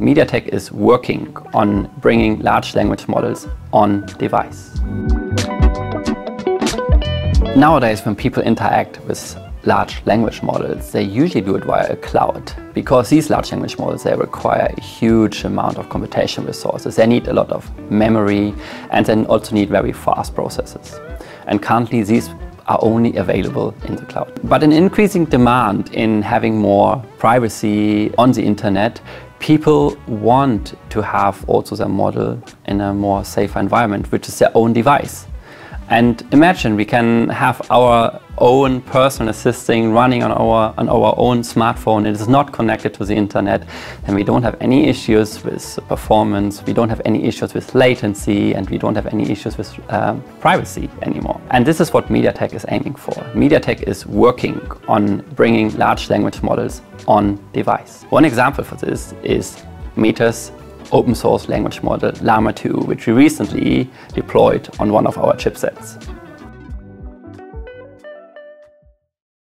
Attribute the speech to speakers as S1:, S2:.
S1: MediaTek is working on bringing large language models on device. Nowadays, when people interact with large language models, they usually do it via a cloud because these large language models, they require a huge amount of computation resources. They need a lot of memory and then also need very fast processes. And currently these are only available in the cloud. But an increasing demand in having more privacy on the internet people want to have also their model in a more safer environment, which is their own device. And imagine we can have our own personal assistant running on our, on our own smartphone. It is not connected to the internet and we don't have any issues with performance, we don't have any issues with latency and we don't have any issues with uh, privacy anymore. And this is what MediaTek is aiming for. MediaTek is working on bringing large language models on device. One example for this is Meta's open source language model Llama 2, which we recently deployed on one of our chipsets.